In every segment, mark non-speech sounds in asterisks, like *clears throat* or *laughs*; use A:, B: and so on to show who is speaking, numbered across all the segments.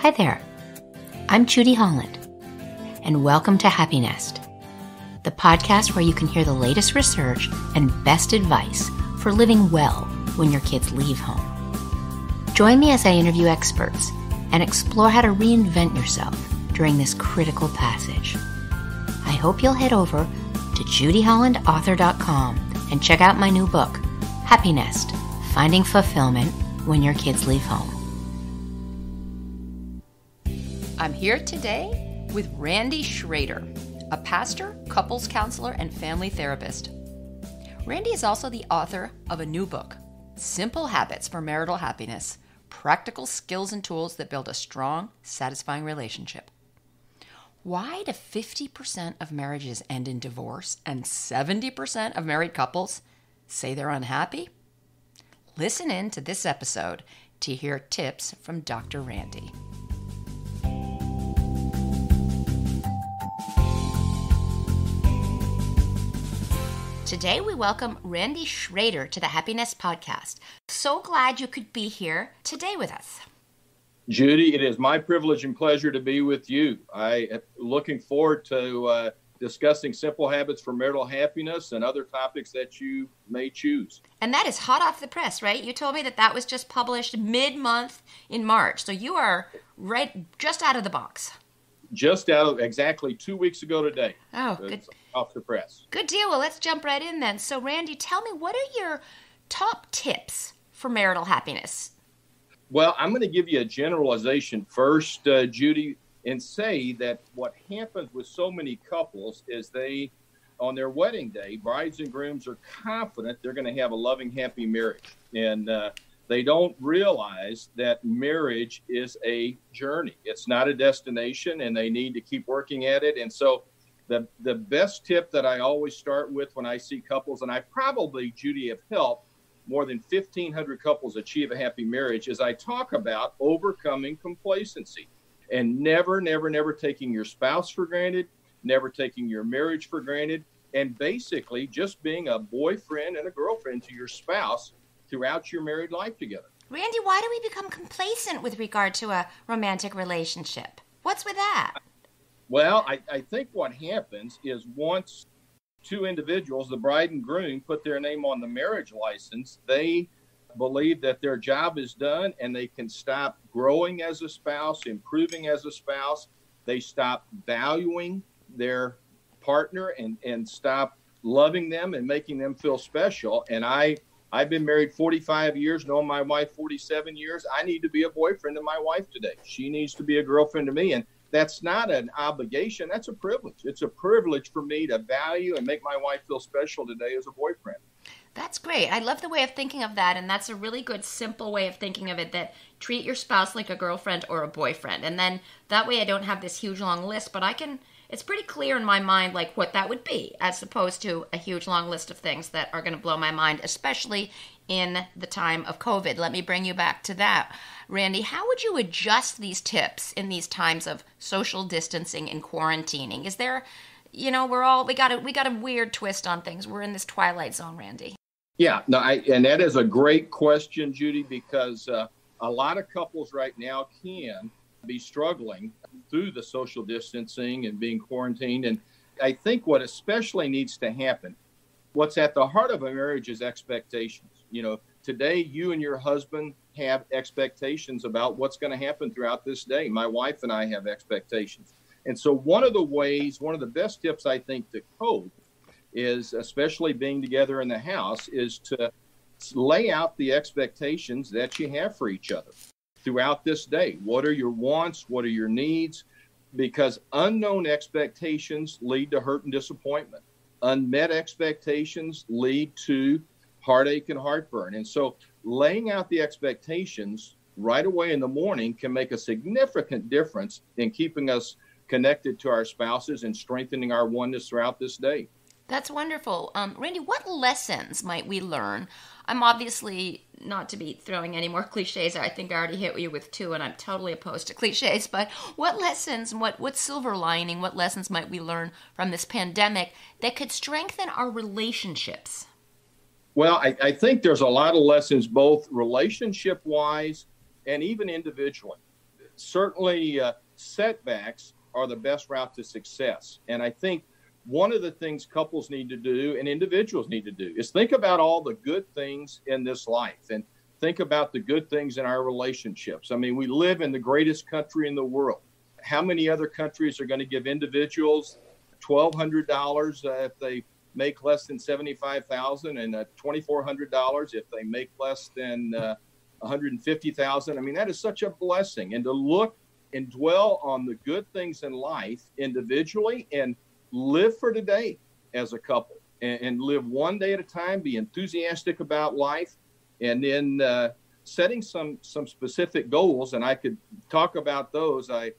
A: Hi there. I'm Judy Holland, and welcome to Happy Nest, the podcast where you can hear the latest research and best advice for living well when your kids leave home. Join me as I interview experts and explore how to reinvent yourself during this critical passage. I hope you'll head over to judyhollandauthor.com and check out my new book, Happy Nest Finding Fulfillment When Your Kids Leave Home. I'm here today with Randy Schroeder, a pastor, couples counselor, and family therapist. Randy is also the author of a new book, Simple Habits for Marital Happiness Practical Skills and Tools That Build a Strong, Satisfying Relationship. Why do 50% of marriages end in divorce and 70% of married couples say they're unhappy? Listen in to this episode to hear tips from Dr. Randy. Today, we welcome Randy Schroeder to the Happy Nest Podcast. So glad you could be here today with us.
B: Judy, it is my privilege and pleasure to be with you. I am looking forward to uh, discussing simple habits for marital happiness and other topics that you may choose.
A: And that is hot off the press, right? You told me that that was just published mid month in March. So you are right just out of the box.
B: Just out of exactly two weeks ago today.
A: Oh, good
B: off the press.
A: Good deal. Well, let's jump right in then. So, Randy, tell me what are your top tips for marital happiness?
B: Well, I'm going to give you a generalization first, uh, Judy, and say that what happens with so many couples is they, on their wedding day, brides and grooms are confident they're going to have a loving, happy marriage. And uh, they don't realize that marriage is a journey. It's not a destination, and they need to keep working at it. And so the the best tip that I always start with when I see couples, and I probably Judy have helped more than 1,500 couples achieve a happy marriage, is I talk about overcoming complacency and never, never, never taking your spouse for granted, never taking your marriage for granted, and basically just being a boyfriend and a girlfriend to your spouse throughout your married life together.
A: Randy, why do we become complacent with regard to a romantic relationship? What's with that?
B: Well, I, I think what happens is once two individuals, the bride and groom, put their name on the marriage license, they believe that their job is done and they can stop growing as a spouse, improving as a spouse. They stop valuing their partner and, and stop loving them and making them feel special. And I I've been married 45 years, known my wife 47 years. I need to be a boyfriend to my wife today. She needs to be a girlfriend to me. And that's not an obligation. That's a privilege. It's a privilege for me to value and make my wife feel special today as a boyfriend.
A: That's great. I love the way of thinking of that. And that's a really good, simple way of thinking of it that treat your spouse like a girlfriend or a boyfriend. And then that way I don't have this huge long list, but I can, it's pretty clear in my mind, like what that would be, as opposed to a huge long list of things that are going to blow my mind, especially in the time of COVID. Let me bring you back to that. Randy, how would you adjust these tips in these times of social distancing and quarantining? Is there, you know, we're all we got a we got a weird twist on things. We're in this twilight zone, Randy.
B: Yeah, no, I, and that is a great question, Judy, because uh, a lot of couples right now can be struggling through the social distancing and being quarantined. And I think what especially needs to happen, what's at the heart of a marriage is expectations. You know, today you and your husband have expectations about what's going to happen throughout this day. My wife and I have expectations. And so, one of the ways, one of the best tips I think to cope is, especially being together in the house, is to lay out the expectations that you have for each other throughout this day. What are your wants? What are your needs? Because unknown expectations lead to hurt and disappointment. Unmet expectations lead to heartache and heartburn. And so laying out the expectations right away in the morning can make a significant difference in keeping us connected to our spouses and strengthening our oneness throughout this day.
A: That's wonderful. Um, Randy, what lessons might we learn? I'm obviously not to be throwing any more cliches. I think I already hit you with two, and I'm totally opposed to cliches. But what lessons, what what silver lining, what lessons might we learn from this pandemic that could strengthen our relationships?
B: Well, I, I think there's a lot of lessons, both relationship wise and even individually. certainly uh, setbacks are the best route to success. And I think one of the things couples need to do and individuals need to do is think about all the good things in this life and think about the good things in our relationships. I mean, we live in the greatest country in the world. How many other countries are going to give individuals $1,200 uh, if they make less than 75,000 and uh, $2,400 if they make less than uh, 150,000? I mean, that is such a blessing. And to look and dwell on the good things in life individually and live for today as a couple and, and live one day at a time, be enthusiastic about life, and then uh, setting some some specific goals. And I could talk about those. I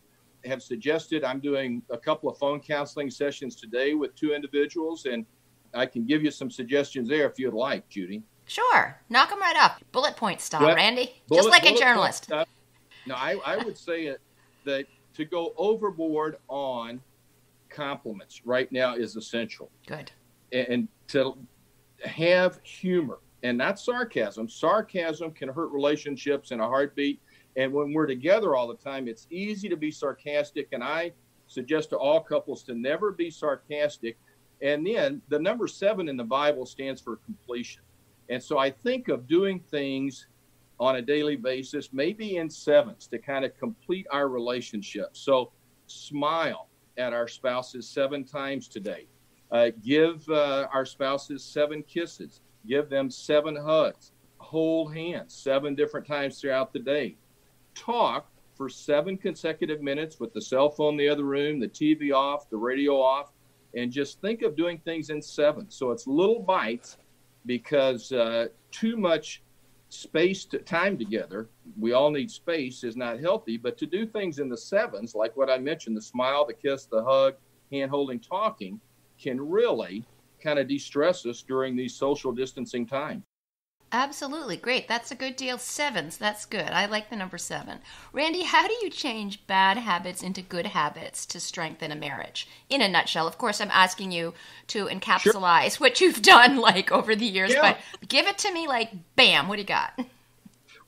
B: have suggested I'm doing a couple of phone counseling sessions today with two individuals, and I can give you some suggestions there if you'd like, Judy.
A: Sure, knock them right up, bullet point style, well, Randy, bullet, just like a journalist.
B: No, I, I would say it, that to go overboard on compliments right now is essential.
A: Good.
B: And to have humor and not sarcasm. Sarcasm can hurt relationships in a heartbeat. And when we're together all the time, it's easy to be sarcastic. And I suggest to all couples to never be sarcastic. And then the number seven in the Bible stands for completion. And so I think of doing things on a daily basis, maybe in sevens to kind of complete our relationship. So smile, at our spouses seven times today. Uh, give uh, our spouses seven kisses. Give them seven hugs. Hold hands seven different times throughout the day. Talk for seven consecutive minutes with the cell phone in the other room, the TV off, the radio off, and just think of doing things in seven. So it's little bites because uh, too much space to time together. We all need space is not healthy but to do things in the sevens like what i mentioned the smile the kiss the hug hand holding talking can really kind of de-stress us during these social distancing times
A: Absolutely. Great. That's a good deal. Sevens. That's good. I like the number seven. Randy, how do you change bad habits into good habits to strengthen a marriage? In a nutshell, of course, I'm asking you to encapsulate sure. what you've done *laughs* like over the years, yeah. but give it to me like bam. What do you got? *laughs*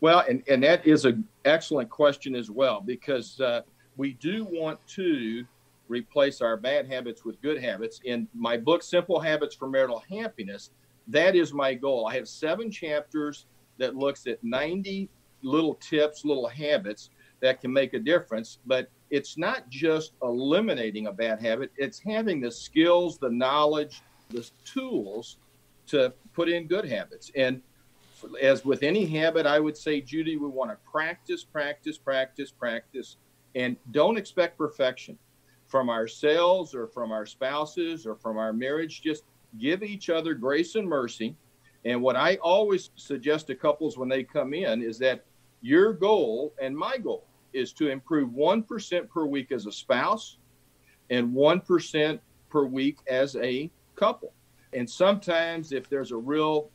B: Well, and, and that is an excellent question as well, because uh, we do want to replace our bad habits with good habits. In my book, Simple Habits for Marital Happiness, that is my goal. I have seven chapters that looks at 90 little tips, little habits that can make a difference. But it's not just eliminating a bad habit, it's having the skills, the knowledge, the tools to put in good habits. And as with any habit, I would say, Judy, we want to practice, practice, practice, practice, and don't expect perfection from ourselves or from our spouses or from our marriage. Just give each other grace and mercy. And what I always suggest to couples when they come in is that your goal and my goal is to improve 1% per week as a spouse and 1% per week as a couple. And sometimes, if there's a real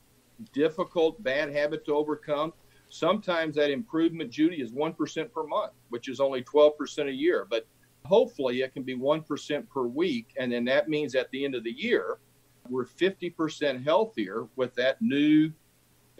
B: difficult bad habit to overcome, sometimes that improvement, Judy, is 1% per month, which is only 12% a year. But hopefully, it can be 1% per week. And then that means at the end of the year, we're 50% healthier with that new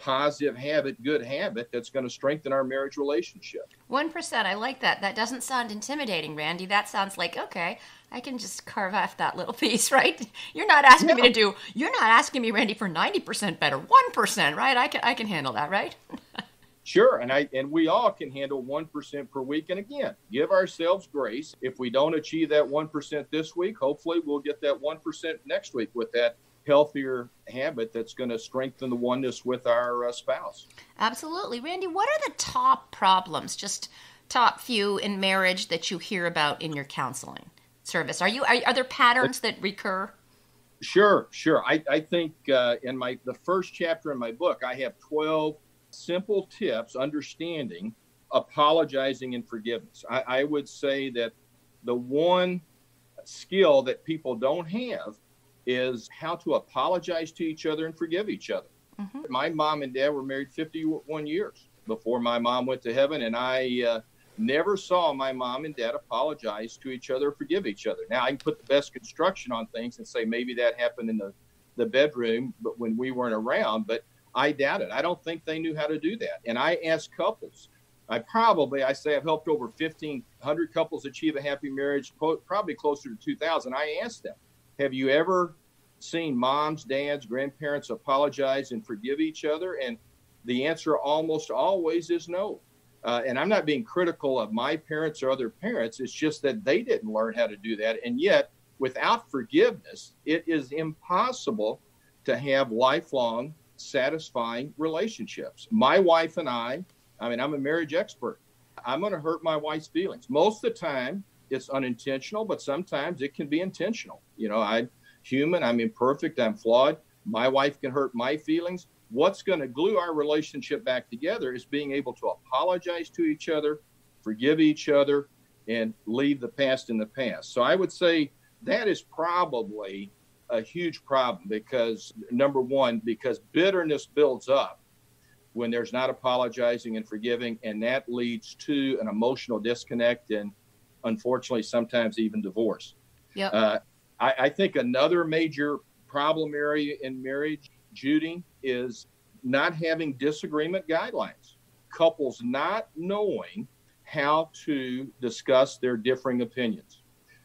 B: positive habit, good habit that's going to strengthen our marriage relationship.
A: 1%, I like that. That doesn't sound intimidating, Randy. That sounds like, okay, I can just carve off that little piece, *laughs* right? You're not asking me to do, you're not asking me, Randy, for 90% better. 1%, right? I can, I can handle that, right? *laughs*
B: Sure, and I and we all can handle one percent per week. And again, give ourselves grace. If we don't achieve that one percent this week, hopefully we'll get that one percent next week with that healthier habit that's going to strengthen the oneness with our uh, spouse.
A: Absolutely, Randy. What are the top problems? Just top few in marriage that you hear about in your counseling service. Are you are, are there patterns that recur?
B: Sure, sure. I, I think uh, in my the first chapter in my book, I have twelve simple tips understanding apologizing and forgiveness. I, I would say that the one skill that people don't have is how to apologize to each other and forgive each other. Mm-hmm. My mom and dad were married 51 years before my mom went to heaven, and I uh, never saw my mom and dad apologize to each other, or forgive each other. Now, I can put the best construction on things and say maybe that happened in the, the bedroom, but when we weren't around, but I doubt it. I don't think they knew how to do that. And I ask couples, I probably, I say I've helped over 1,500 couples achieve a happy marriage, probably closer to 2,000. I asked them, have you ever seen moms, dads, grandparents apologize and forgive each other? And the answer almost always is no. Uh, and I'm not being critical of my parents or other parents. It's just that they didn't learn how to do that. And yet, without forgiveness, it is impossible to have lifelong, satisfying relationships. My wife and I, I mean, I'm a marriage expert. I'm going to hurt my wife's feelings. Most of the time, it's unintentional, but sometimes it can be intentional. You know, I'm human, I'm imperfect, I'm flawed. My wife can hurt my feelings what's going to glue our relationship back together is being able to apologize to each other, forgive each other, and leave the past in the past. So I would say that is probably a huge problem because, number one, because bitterness builds up when there's not apologizing and forgiving, and that leads to an emotional disconnect and unfortunately sometimes even divorce.
A: Yeah. Uh,
B: I, I think another major problem area in marriage, Judy, is not having disagreement guidelines, couples not knowing how to discuss their differing opinions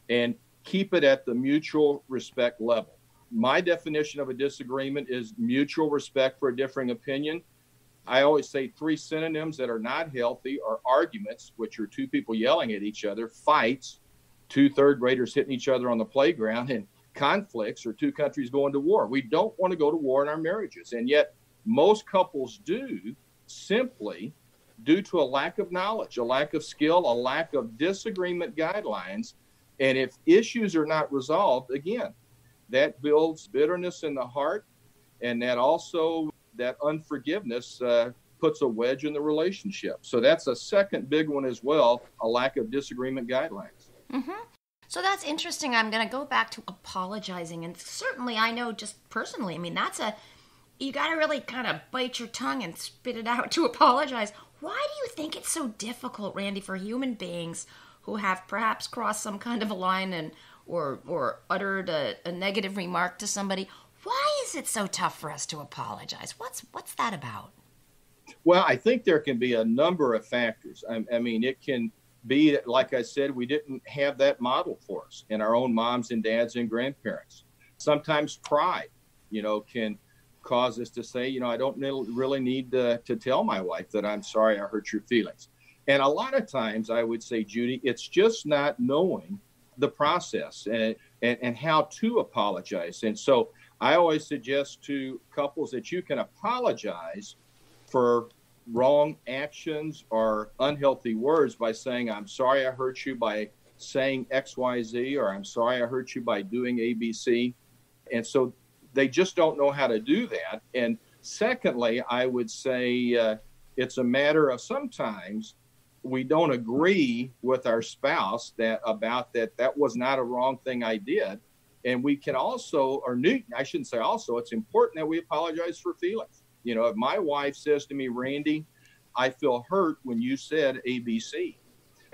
B: and keep it at the mutual respect level. My definition of a disagreement is mutual respect for a differing opinion. I always say three synonyms that are not healthy are arguments, which are two people yelling at each other, fights, two third graders hitting each other on the playground, and conflicts or two countries going to war. We don't want to go to war in our marriages. And yet, most couples do simply due to a lack of knowledge, a lack of skill, a lack of disagreement guidelines. And if issues are not resolved, again, that builds bitterness in the heart. And that also, that unforgiveness uh, puts a wedge in the relationship. So that's a second big one as well a lack of disagreement guidelines.
A: Mm-hmm. So that's interesting. I'm going to go back to apologizing. And certainly, I know just personally, I mean, that's a, you got to really kind of bite your tongue and spit it out *laughs* to apologize. Why do you think it's so difficult, Randy, for human beings who have perhaps crossed some kind of a line and or or uttered a, a negative remark to somebody? Why is it so tough for us to apologize? What's what's that about?
B: Well, I think there can be a number of factors. I, I mean, it can be like I said, we didn't have that model for us in our own moms and dads and grandparents. Sometimes pride, you know, can cause us to say, you know, I don't really need to, to tell my wife that I'm sorry I hurt your feelings. And a lot of times I would say, Judy, it's just not knowing the process and, and, and how to apologize. And so I always suggest to couples that you can apologize for wrong actions or unhealthy words by saying, I'm sorry I hurt you by saying XYZ, or I'm sorry I hurt you by doing ABC. And so they just don't know how to do that. And secondly, I would say uh, it's a matter of sometimes we don't agree with our spouse that about that that was not a wrong thing I did. And we can also, or new, I shouldn't say also, it's important that we apologize for feelings. You know, if my wife says to me, Randy, I feel hurt when you said ABC,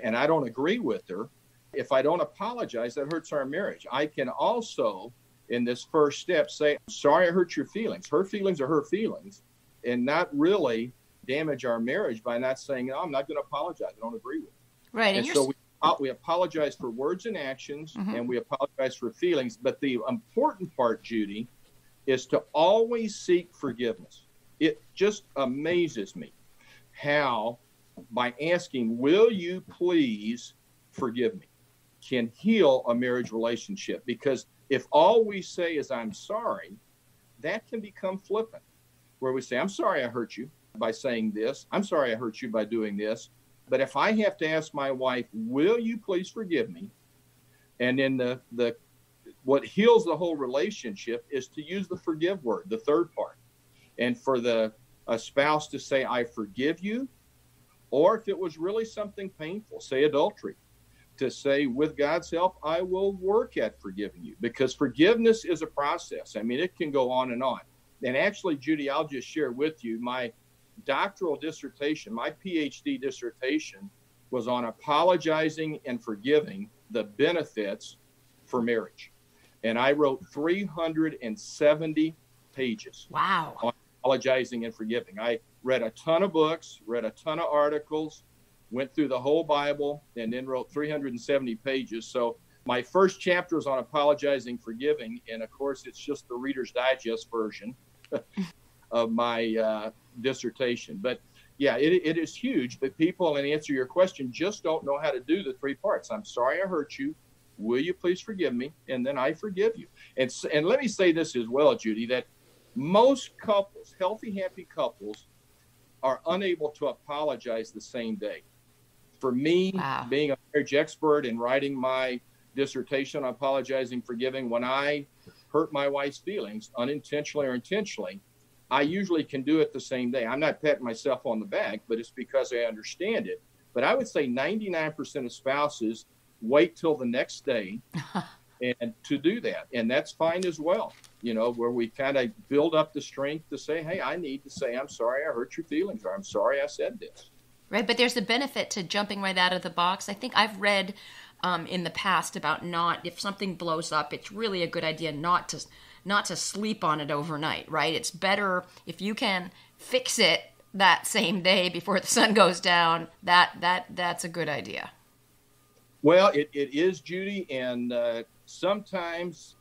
B: and I don't agree with her, if I don't apologize, that hurts our marriage. I can also, in this first step, say, Sorry, I hurt your feelings. Her feelings are her feelings, and not really damage our marriage by not saying, no, I'm not going to apologize. I don't agree with
A: you. Right.
B: And, and so we, we apologize for words and actions, mm-hmm. and we apologize for feelings. But the important part, Judy, is to always seek forgiveness. It just amazes me how, by asking, Will you please forgive me, can heal a marriage relationship. Because if all we say is, I'm sorry, that can become flippant, where we say, I'm sorry I hurt you by saying this. I'm sorry I hurt you by doing this. But if I have to ask my wife, Will you please forgive me? And then the, the what heals the whole relationship is to use the forgive word, the third part. And for the spouse to say, I forgive you, or if it was really something painful, say adultery, to say, with God's help, I will work at forgiving you because forgiveness is a process. I mean, it can go on and on. And actually, Judy, I'll just share with you my doctoral dissertation, my PhD dissertation was on apologizing and forgiving the benefits for marriage. And I wrote 370 pages.
A: Wow.
B: On apologizing and forgiving. I read a ton of books, read a ton of articles, went through the whole Bible, and then wrote 370 pages. So my first chapter is on apologizing, forgiving, and of course, it's just the Reader's Digest version *laughs* of my uh, dissertation. But yeah, it, it is huge. But people, and answer your question, just don't know how to do the three parts. I'm sorry I hurt you. Will you please forgive me? And then I forgive you. And and let me say this as well, Judy, that most couples, healthy, happy couples, are unable to apologize the same day. For me, wow. being a marriage expert and writing my dissertation on apologizing, forgiving, when I hurt my wife's feelings, unintentionally or intentionally, I usually can do it the same day. I'm not patting myself on the back, but it's because I understand it. But I would say 99% of spouses wait till the next day *laughs* and to do that. And that's fine as well, you know, where we kind of build up the strength to say, hey, I need to say, I'm sorry I hurt your feelings, or I'm sorry I said this.
A: Right, but there's a benefit to jumping right out of the box. I think I've read um, in the past about not if something blows up, it's really a good idea not to not to sleep on it overnight. Right, it's better if you can fix it that same day before the sun goes down. That that that's a good idea.
B: Well, it, it is Judy, and uh, sometimes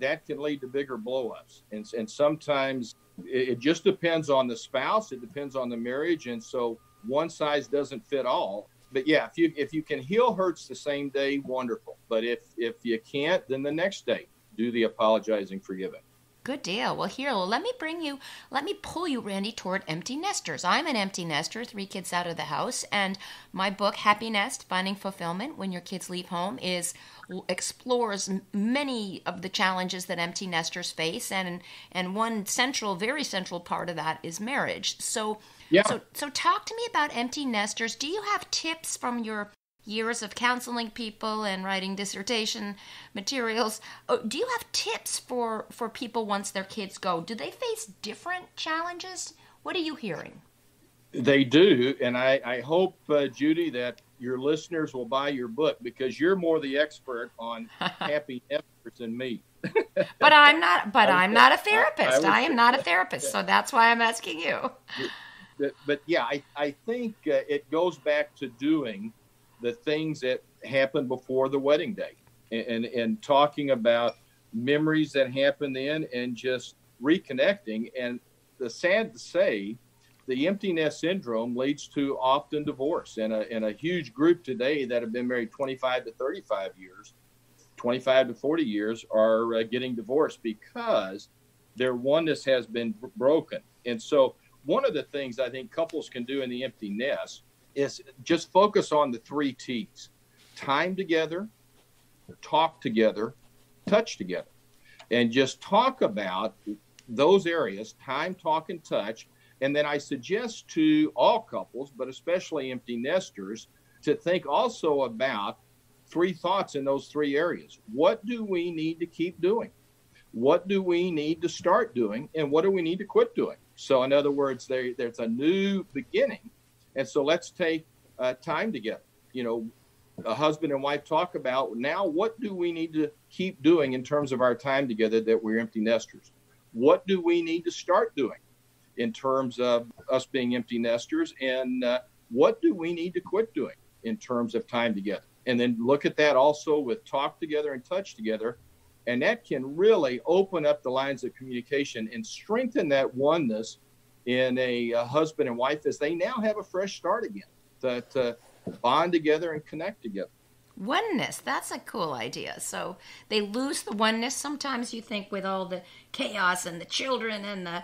B: that can lead to bigger blowups, and and sometimes it, it just depends on the spouse. It depends on the marriage, and so one size doesn't fit all. But yeah, if you if you can heal hurts the same day, wonderful. But if if you can't, then the next day, do the apologizing, forgiving.
A: Good deal. Well, here, well, let me bring you, let me pull you, Randy, toward empty nesters. I'm an empty nester, three kids out of the house, and my book, Happy Nest: Finding Fulfillment When Your Kids Leave Home, is explores many of the challenges that empty nesters face, and and one central, very central part of that is marriage. So yeah. So, so talk to me about empty nesters. Do you have tips from your years of counseling people and writing dissertation materials? Oh, do you have tips for for people once their kids go? Do they face different challenges? What are you hearing?
B: They do, and I, I hope, uh, Judy, that your listeners will buy your book because you're more the expert on *laughs* happy efforts than me. *laughs*
A: but I'm not. But I'm not a therapist. I, I, I am not a therapist, so that's why I'm asking you
B: but, but yeah, I, I think uh, it goes back to doing the things that happened before the wedding day. And, and, and talking about memories that happened then and just reconnecting. And the sad to say, the empty nest syndrome leads to often divorce. And a, and a huge group today that have been married 25 to 35 years 25 to 40 years are uh, getting divorced because their oneness has been broken. And so one of the things I think couples can do in the empty nest is just focus on the three T's time together, talk together, touch together. And just talk about those areas time, talk, and touch. And then I suggest to all couples, but especially empty nesters, to think also about three thoughts in those three areas. What do we need to keep doing? What do we need to start doing? And what do we need to quit doing? So, in other words, there, there's a new beginning. And so let's take uh, time together. You know, a husband and wife talk about now what do we need to keep doing in terms of our time together that we're empty nesters? What do we need to start doing in terms of us being empty nesters? And uh, what do we need to quit doing in terms of time together? And then look at that also with talk together and touch together and that can really open up the lines of communication and strengthen that oneness in a, a husband and wife as they now have a fresh start again to, to uh, bond together and connect together.
A: Oneness, that's a cool idea. So they lose the oneness. Sometimes you think with all the chaos and the children and the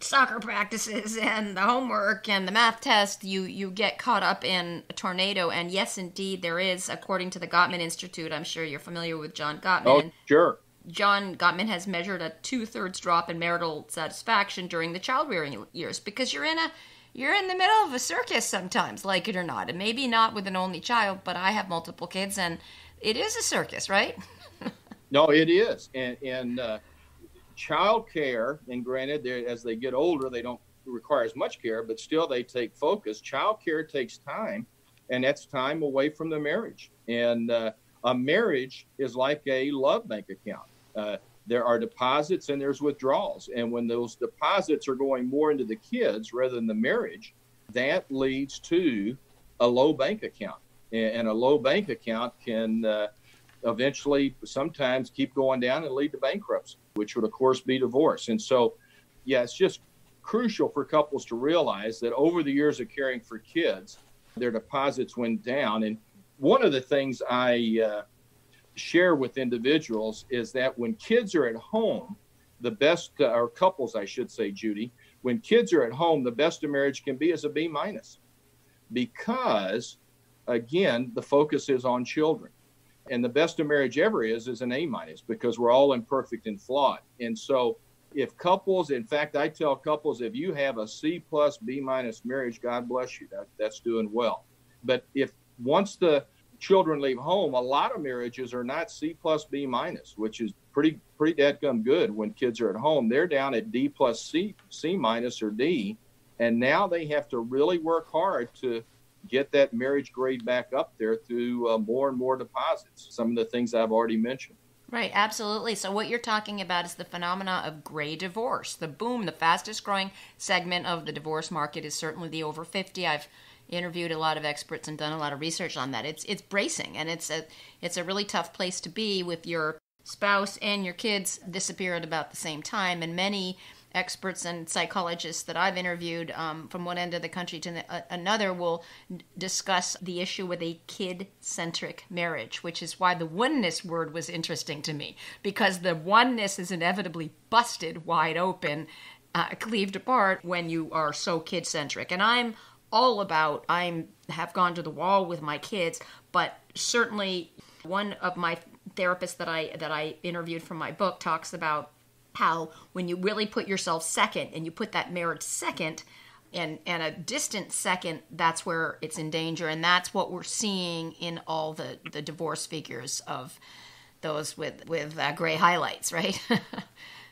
A: soccer practices and the homework and the math test, you, you get caught up in a tornado. And yes, indeed, there is, according to the Gottman Institute, I'm sure you're familiar with John Gottman.
B: Oh, sure.
A: John Gottman has measured a two thirds drop in marital satisfaction during the child rearing years because you're in a you're in the middle of a circus sometimes, like it or not. And maybe not with an only child, but I have multiple kids and it is a circus, right? *laughs*
B: no, it is. And and uh, child care, and granted, as they get older, they don't require as much care, but still they take focus. Child care takes time, and that's time away from the marriage. And uh, a marriage is like a love bank account. Uh, there are deposits and there's withdrawals. And when those deposits are going more into the kids rather than the marriage, that leads to a low bank account. And a low bank account can uh, eventually sometimes keep going down and lead to bankruptcy, which would, of course, be divorce. And so, yeah, it's just crucial for couples to realize that over the years of caring for kids, their deposits went down. And one of the things I uh, share with individuals is that when kids are at home, the best, uh, or couples, I should say, Judy, when kids are at home, the best a marriage can be is a B minus because, again, the focus is on children. And the best a marriage ever is is an A minus because we're all imperfect and flawed. And so, if couples, in fact, I tell couples, if you have a C plus B minus marriage, God bless you. That, that's doing well. But if once the children leave home, a lot of marriages are not C plus B minus, which is pretty pretty dadgum good when kids are at home. They're down at D plus C C minus or D, and now they have to really work hard to get that marriage grade back up there through uh, more and more deposits. Some of the things I've already mentioned.
A: Right, absolutely. So what you're talking about is the phenomena of gray divorce. The boom, the fastest growing segment of the divorce market is certainly the over 50. I've interviewed a lot of experts and done a lot of research on that. It's it's bracing and it's a it's a really tough place to be with your spouse and your kids disappear at about the same time and many experts and psychologists that I've interviewed um, from one end of the country to the, uh, another will discuss the issue with a kid centric marriage, which is why the oneness word was interesting to me because the oneness is inevitably busted wide open, uh, cleaved apart when you are so kid centric. And I'm all about I'm have gone to the wall with my kids, but certainly one of my therapists that I that I interviewed from my book talks about how when you really put yourself second and you put that marriage second and and a distant second that's where it's in danger. And that's what we're seeing in all the the divorce figures of those with with uh, gray highlights right *laughs*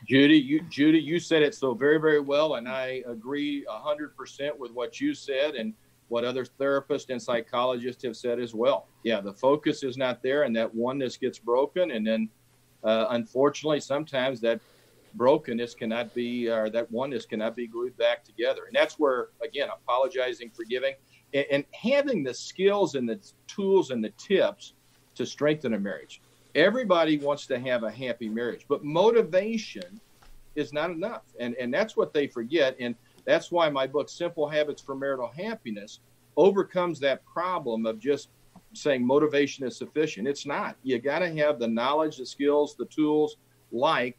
B: Judy, you Judy, you said it so very, very well, and I agree hundred percent with what you said and what other therapists and psychologists have said as well. Yeah, the focus is not there, and that oneness gets broken, and then uh, unfortunately, sometimes that brokenness cannot be, or that oneness cannot be glued back together, and that's where again, apologizing, forgiving, and, and having the skills and the tools and the tips to strengthen a marriage everybody wants to have a happy marriage, but motivation is not enough. And, and that's what they forget. And that's why my book, Simple Habits for Marital Happiness, overcomes that problem of just saying motivation is sufficient. It's not. You got to have the knowledge, the skills, the tools like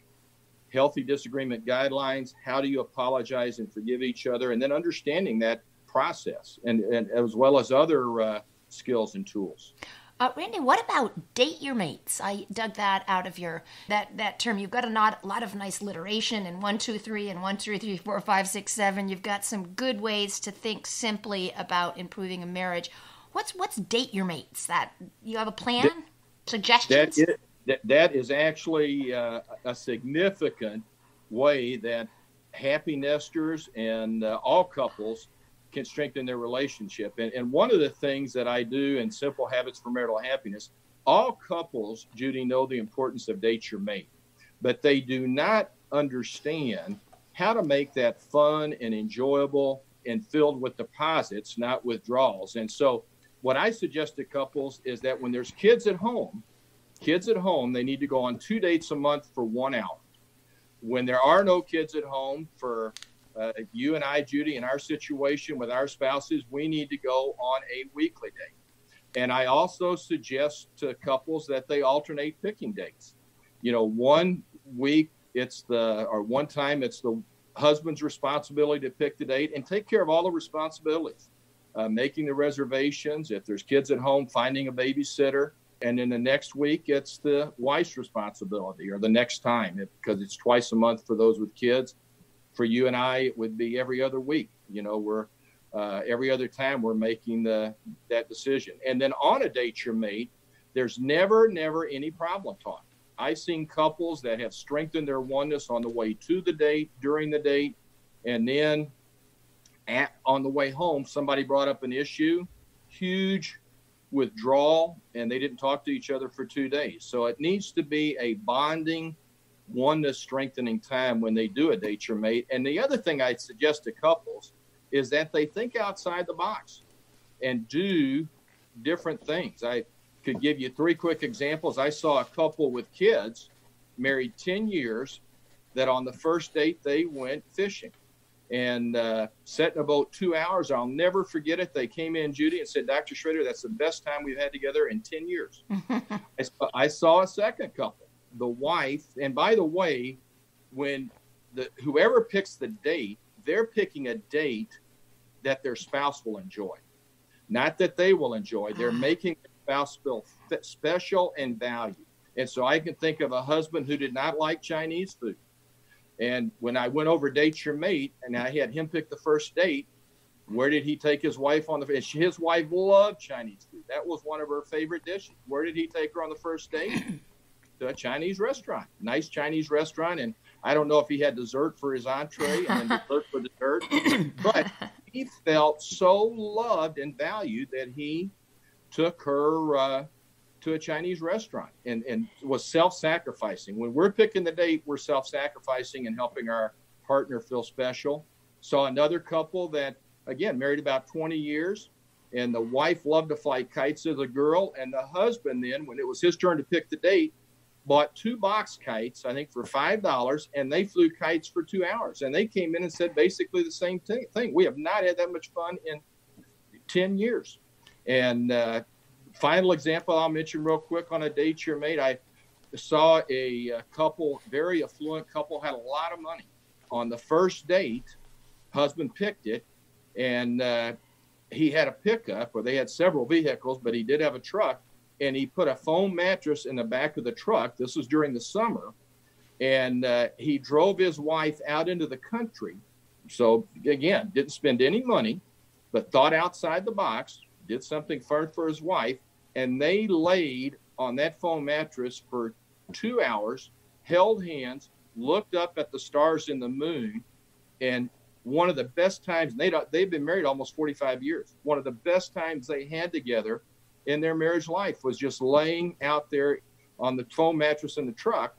B: healthy disagreement guidelines. How do you apologize and forgive each other? And then understanding that process and, and as well as other uh, skills and tools.
A: Uh, Randy, what about date your mates? I dug that out of your that that term. You've got a not, lot of nice alliteration and one, two, three, and one, two, three, four, five, six, seven. You've got some good ways to think simply about improving a marriage. What's what's date your mates? That you have a plan? That, Suggestions?
B: That is, that, that is actually uh, a significant way that happy nesters and uh, all couples can strengthen their relationship. And, and one of the things that I do in Simple Habits for Marital Happiness, all couples, Judy, know the importance of date your mate, but they do not understand how to make that fun and enjoyable and filled with deposits, not withdrawals. And so, what I suggest to couples is that when there's kids at home, kids at home, they need to go on two dates a month for one hour. When there are no kids at home, for uh, you and I, Judy, in our situation with our spouses, we need to go on a weekly date. And I also suggest to couples that they alternate picking dates. You know, one week it's the, or one time it's the husband's responsibility to pick the date and take care of all the responsibilities, uh, making the reservations. If there's kids at home, finding a babysitter. And then the next week, it's the wife's responsibility, or the next time, because it's twice a month for those with kids for you and I, it would be every other week. You know, we're uh, every other time we're making the that decision. And then on a date your mate, there's never, never any problem talk. I've seen couples that have strengthened their oneness on the way to the date, during the date, and then at, on the way home, somebody brought up an issue, huge withdrawal, and they didn't talk to each other for two days. So it needs to be a bonding oneness strengthening time when they do a date your mate. And the other thing I suggest to couples is that they think outside the box. and do different things. I could give you three quick examples. I saw a couple with kids married 10 years that on the first date they went fishing and uh, sat in a boat two hours. I'll never forget it. They came in, Judy, and said, Dr. Schroeder, that's the best time we've had together in 10 years. *laughs* I, saw, I saw a second couple, the wife, and by the way, when the whoever picks the date, they're picking a date that their spouse will enjoy, not that they will enjoy. They're ah. making the spouse feel special and valued. And so I can think of a husband who did not like Chinese food. And when I went over date your mate and I had him pick the first date, where did he take his wife on the his wife loved Chinese food. That was one of her favorite dishes. Where did he take her on the first date? *clears throat* to a Chinese restaurant. Nice Chinese restaurant and I don't know if he had dessert for his entree and then *laughs* dessert for dessert, but he felt so loved and valued that he took her uh, to a Chinese restaurant and, and was self sacrificing. When we're picking the date, we're self sacrificing and helping our partner feel special. Saw another couple that, again, married about 20 years, and the wife loved to fly kites as a girl. And the husband, then, when it was his turn to pick the date, bought two box kites, I think for $5, and they flew kites for two hours. And they came in and said basically the same thing. We have not had that much fun in 10 years. And uh, final example I'll mention real quick on a date you're made. I saw a, a couple, very affluent couple, had a lot of money. On the first date, husband picked it, and uh, he had a pickup, or they had several vehicles, but he did have a truck and he put a foam mattress in the back of the truck. This was during the summer. And uh, he drove his wife out into the country. So, again, didn't spend any money, but thought outside the box, did something fun for his wife. And they laid on that foam mattress for two hours, held hands, looked up at the stars in the moon. And one of the best times, they, they've been married almost 45 years, one of the best times they had together in their marriage life was just laying out there on the foam mattress in the truck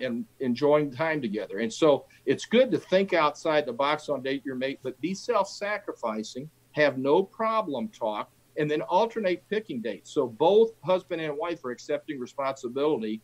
B: and enjoying time together. And so it's good to think outside the box on date your mate, but be self-sacrificing, have no problem talk, and then alternate picking dates. So both husband and wife are accepting responsibility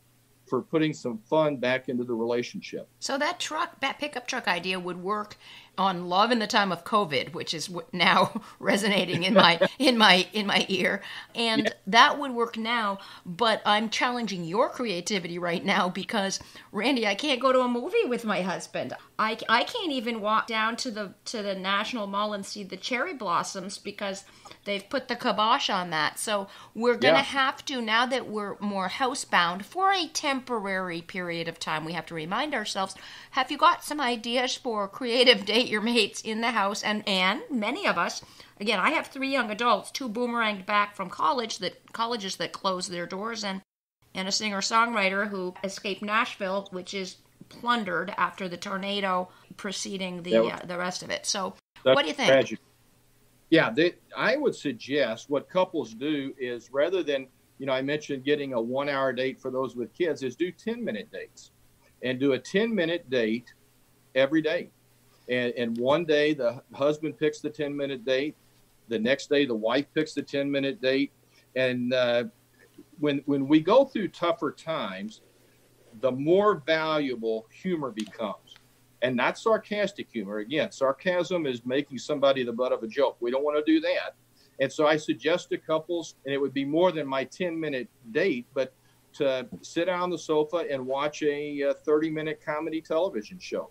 B: for putting some fun back into the relationship.
A: So that truck, that pickup truck idea would work on love in the time of covid which is now *laughs* resonating in my *laughs* in my in my ear and yeah. that would work now but i'm challenging your creativity right now because randy i can't go to a movie with my husband i, I can't even walk down to the to the national mall and see the cherry blossoms because they've put the kibosh on that. So we're gonna yeah. have to now that we're more housebound for a temporary period of time we have to remind ourselves have you got some ideas for creative date your mates in the house? And and many of us again i have three young adults two boomeranged back from college that colleges that closed their doors and and a singer songwriter who escaped nashville which is plundered after the tornado preceding the uh, the rest of it. So what do you think? tragic.
B: Yeah they, i would suggest what couples do is rather than you know i mentioned getting a one hour date for those with kids is do 10 minute dates and do a 10 minute date every day and, and one day the husband picks the 10 minute date. The next day the wife picks the 10 minute date. And uh, when, when we go through tougher times, the more valuable humor becomes. And not sarcastic humor. Again, sarcasm is making somebody the butt of a joke. We don't want to do that. And so I suggest to couples, and it would be more than my 10 minute date, but to sit on the sofa and watch a uh, 30 minute comedy television show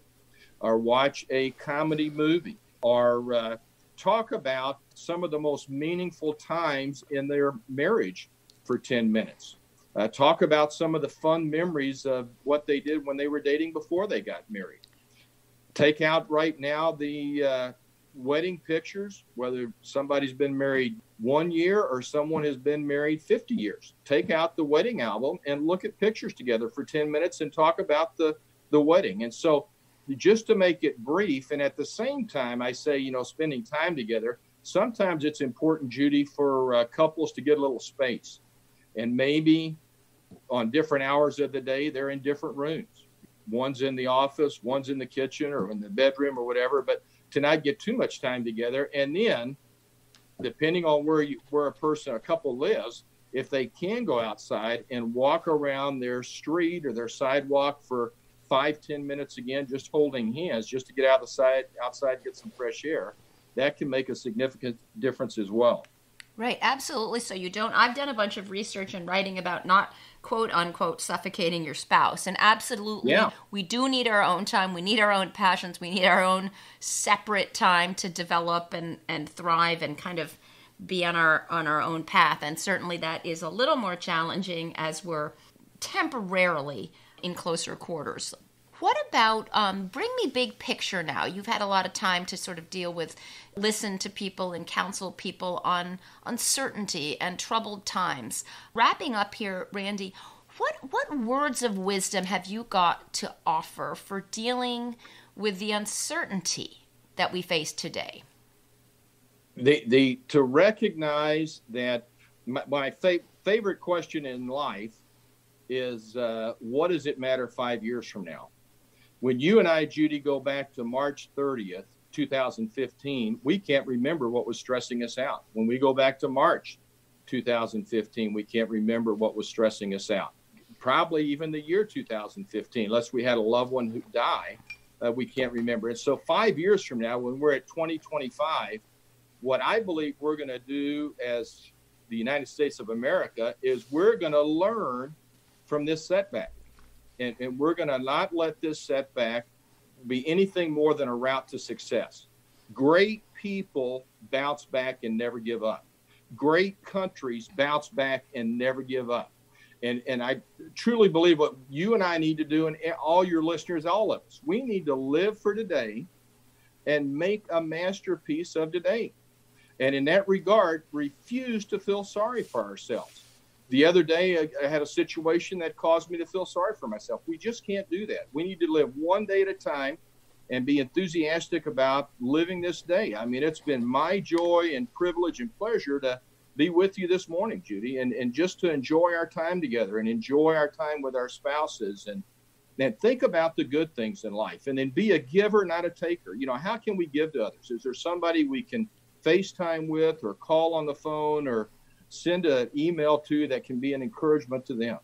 B: or watch a comedy movie or uh, talk about some of the most meaningful times in their marriage for 10 minutes. Uh, talk about some of the fun memories of what they did when they were dating before they got married. Take out right now the uh, wedding pictures, whether somebody's been married one year or someone has been married 50 years. Take out the wedding album and look at pictures together for 10 minutes and talk about the, the wedding. And so just to make it brief. And at the same time, I say, you know, spending time together. Sometimes it's important, Judy, for uh, couples to get a little space. And maybe on different hours of the day, they're in different rooms. One's in the office, one's in the kitchen or in the bedroom or whatever, but to not get too much time together. And then depending on where you where a person a couple lives, if they can go outside and walk around their street or their sidewalk for five ten minutes again, just holding hands, just to get out of the side outside, get some fresh air, that can make a significant difference as well.
A: Right, absolutely. So you don't. I've done a bunch of research and writing about not quote unquote suffocating your spouse, and absolutely,
B: Yeah.
A: we do need our own time. We need our own passions. We need our own separate time to develop and and thrive and kind of be on our on our own path. And certainly, that is a little more challenging as we're temporarily in closer quarters. What about um, bring me big picture now? You've had a lot of time to sort of deal with, listen to people and counsel people on uncertainty and troubled times. Wrapping up here, Randy, what what words of wisdom have you got to offer for dealing with the uncertainty that we face today?
B: the the to recognize that my, my fa- favorite question in life is uh, what does it matter five years from now when you and i judy go back to march 30th 2015 we can't remember what was stressing us out. When we go back to march 2015 we can't remember what was stressing us out. Probably even the year 2015 unless we had a loved one who died uh, we can't remember. And so five years from now when we're at 2025 what I believe we're going to do as the United States of America is we're going to learn from this setback. And, and we're going to not let this setback be anything more than a route to success. Great people bounce back and never give up. Great countries bounce back and never give up. And, and I truly believe what you and I need to do, and all your listeners, all of us, we need to live for today and make a masterpiece of today. And in that regard, refuse to feel sorry for ourselves. The other day, I, I had a situation that caused me to feel sorry for myself. We just can't do that. We need to live one day at a time and be enthusiastic about living this day. I mean, it's been my joy and privilege and pleasure to be with you this morning, Judy, and, and just to enjoy our time together and enjoy our time with our spouses and and think about the good things in life and then be a giver, not a taker. You know, how can we give to others? Is there somebody we can FaceTime with or call on the phone or send an email to that can be an encouragement to them?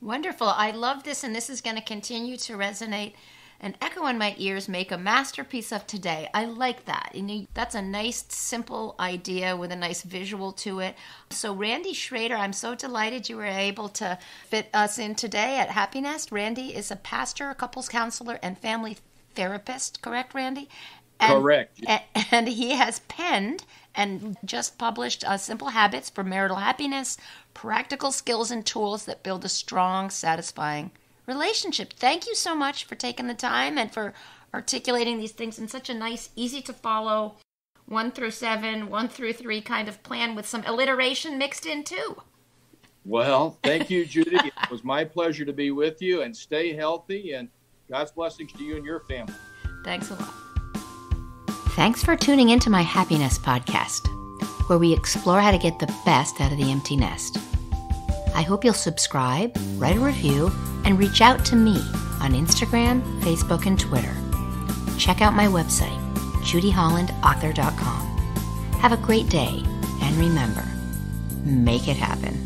A: Wonderful. I love this, and this is going to continue to resonate and echo in my ears. Make a masterpiece of today. I like that. You know, that's a nice, simple idea with a nice visual to it. So, Randy Schroeder, I'm so delighted you were able to fit us in today at Happy Nest. Randy is a pastor, a couples counselor, and family therapist. Correct, Randy? And,
B: Correct. *laughs*
A: And he has penned and just published uh, Simple Habits for Marital Happiness, practical skills and tools that build a strong, satisfying relationship. Thank you so much for taking the time and for articulating these things in such a nice, easy to follow, one through seven, one through three kind of plan with some alliteration mixed in too.
B: Well, thank you, *laughs* Judy. it was my pleasure to be with you and stay healthy and God's blessings to you and your family.
A: Thanks a lot. Thanks for tuning into my Happy Nest podcast, where we explore how to get the best out of the empty nest. I hope you'll subscribe, write a review, and reach out to me on Instagram, Facebook, and Twitter. Check out my website, judyhollandauthor.com. Have a great day, and remember, make it happen.